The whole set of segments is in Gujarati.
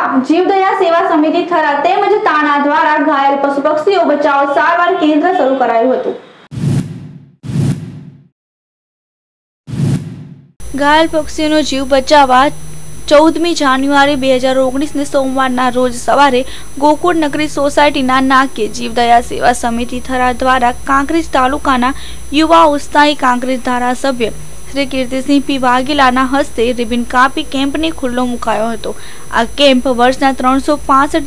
લાભ જીવદયા સેવા સમિતિ થરા તેમજ તાણા દ્વારા ઘાયલ પશુ પક્ષીઓ બચાવ સારવાર કેન્દ્ર શરૂ કરાયું હતું. ઘાયલ પક્ષીઓનો જીવ બચાવવા ચૌદમી જાન્યુઆરી બે હજાર ઓગણીસને સોમવારના રોજ સવારે ગોકુળ નગરી સોસાયટીના નાકે જીવદયા સેવા સમિતિ થરા દ્વારા કાંકરેજ તાલુકાના યુવા ઉત્સાહી કાંકરેજ ધારાસભ્ય શ્રી કીર્તિસિંહ પી વાઘેલાના હસ્તે રિબિન કાપી કેમ્પને ખુલ્લો મુકાયો હતો. આ કેમ્પ વર્ષના ત્રણસો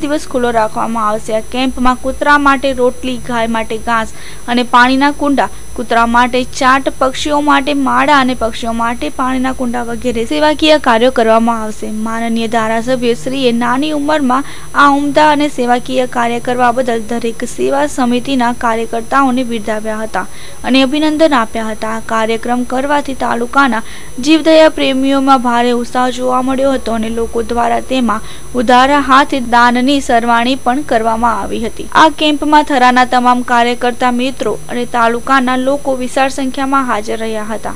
દિવસ ખુલ્લો રાખવામાં આવશે. આ કેમ્પમાં કૂતરા માટે રોટલી, ગાય માટે ઘાસ અને પાણીના કુંડા, કૂતરા માટે ચાટ, પક્ષીઓ માટે માળા અને પક્ષીઓ માટે પાણીના કુંડા વગેરે સેવાકીય કાર્યો કરવામાં આવશે. માનનીય ધારાસભ્ય શ્રીએ નાની ઉંમરમાં આ ઉમદા અને સેવાકીય કાર્ય કરવા બદલ દરેક સેવા સમિતિના કાર્યકર્તાઓને બિરદાવ્યા હતા અને અભિનંદન આપ્યા હતા. આ કાર્યક્રમ કરવાથી તાલુકાના જીવદયા પ્રેમીઓમાં ભારે ઉત્સાહ જોવા મળ્યો હતો અને લોકો દ્વારા તેમાં ઉદારા હાથે દાનની સરવાણી પણ કરવામાં આવી હતી. આ કેમ્પમાં થરાના તમામ કાર્યકર્તા મિત્રો અને તાલુકાના લોકો વિશાળ સંખ્યામાં હાજર રહ્યા હતા.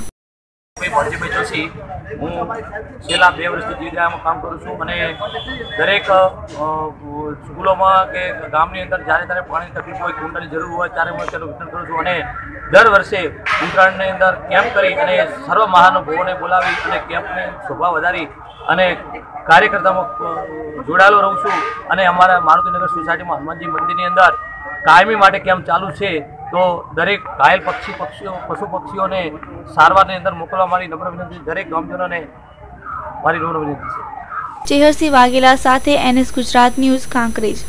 હું છેલ્લા બે વર્ષથી જીવદયામાં કામ કરું છું અને દરેક સ્કૂલોમાં કે ગામની અંદર જ્યારે ત્યારે પાણીની તકલીફ હોય કુંડાની જરૂર હોય, ત્યારે હું તેનું કરું છું અને દર વર્ષે ઉત્તરાયણની અંદર કેમ્પ કરી અને સર્વ મહાનુભાવોને બોલાવી અને કેમ્પની શોભા વધારી અને કાર્યકર્તામાં જોડાયેલો રહું છું અને અમારા મારુતિનગર સોસાયટીમાં હનુમાનજી મંદિરની અંદર કાયમી માટે કેમ્પ ચાલુ છે, તો દરેક ઘાયલ પક્ષી પક્ષીઓ, પશુ પક્ષીઓને સારવારની અંદર મોકલવા મારી નમ્ર વિનંતી, દરેક ગામજનોને મારી નમ્ર વિનંતી છે. ચેહરસિંહ વાઘેલા સાથે એનએસ ગુજરાત ન્યૂઝ, કાંકરેજ.